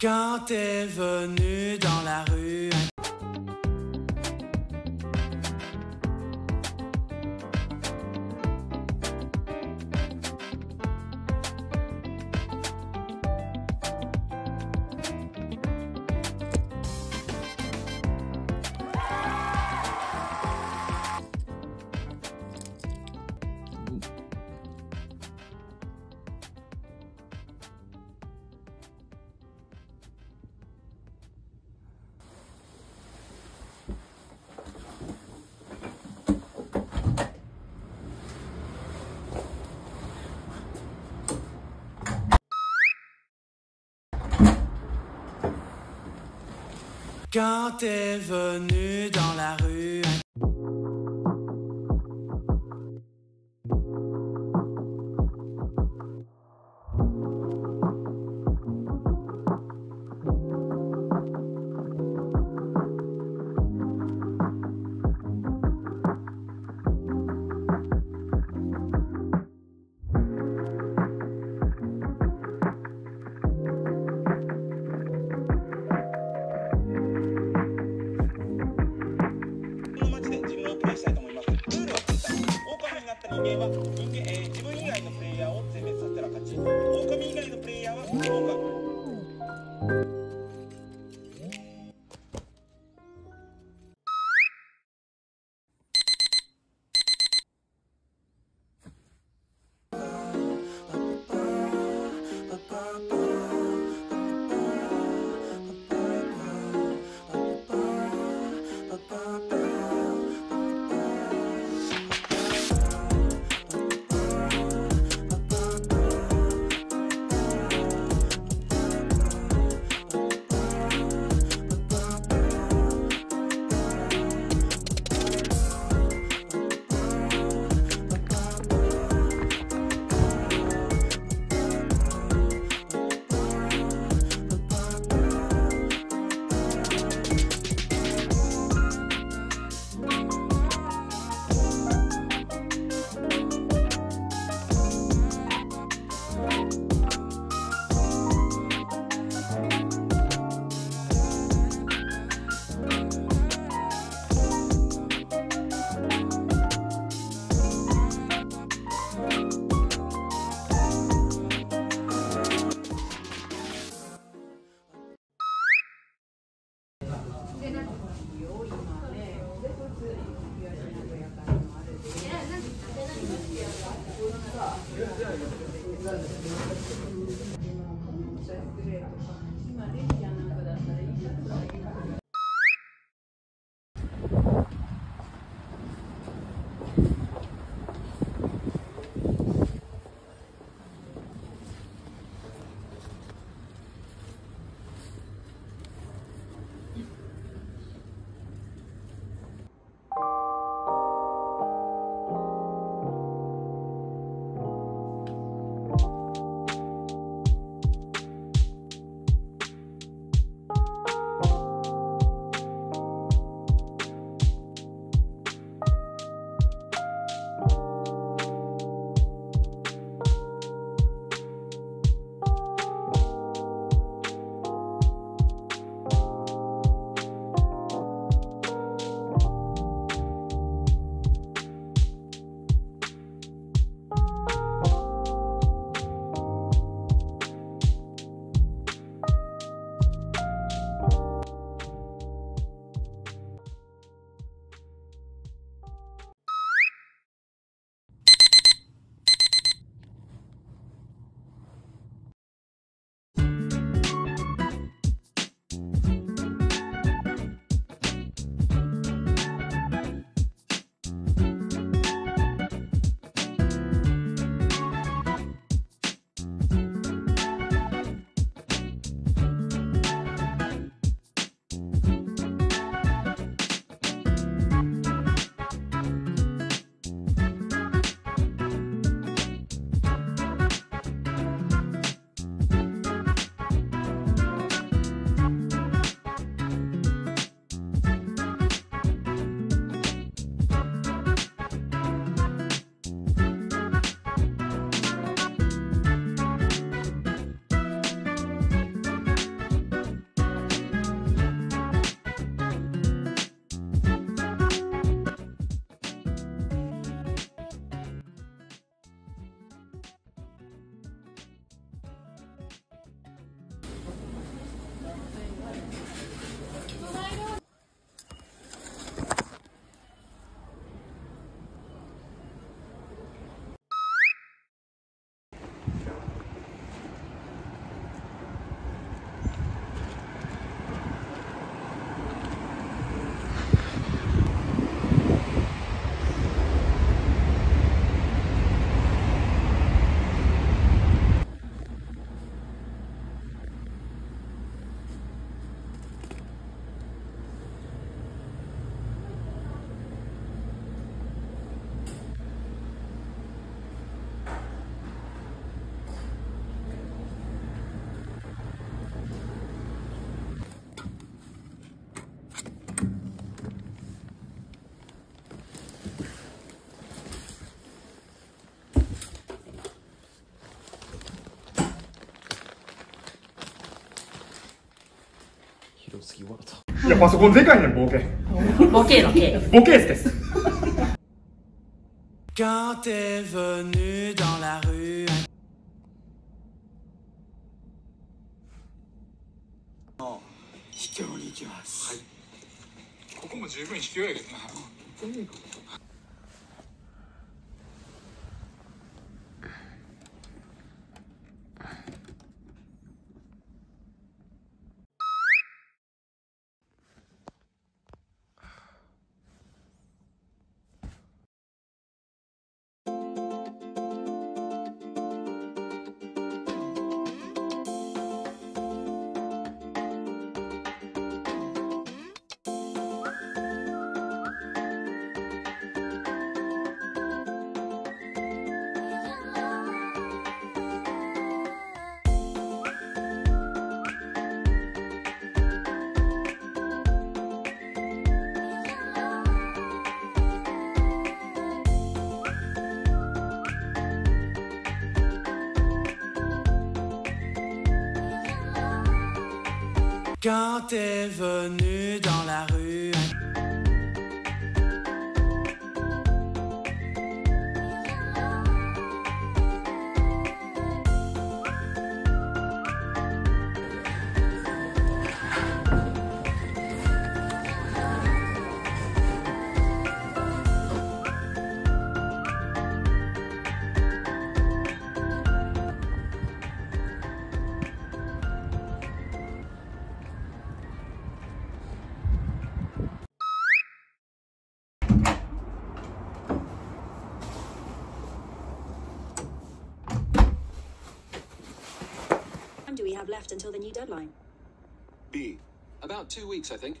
Quand t'es venu dans la rue. Quand t'es venu dans la rue. したいと思います。ルールは簡単。オオカになった人間は人間 Gracias. 広すぎ笑ったいやパソコンでかいねんボケ。ボケのケボケースです Quand t'es venu dans la rue. 秘境に行きます、はい、ここも十分卑怯やけどな。Quand t'es venu dans la rue. Have left until the new deadline? B about two weeks I think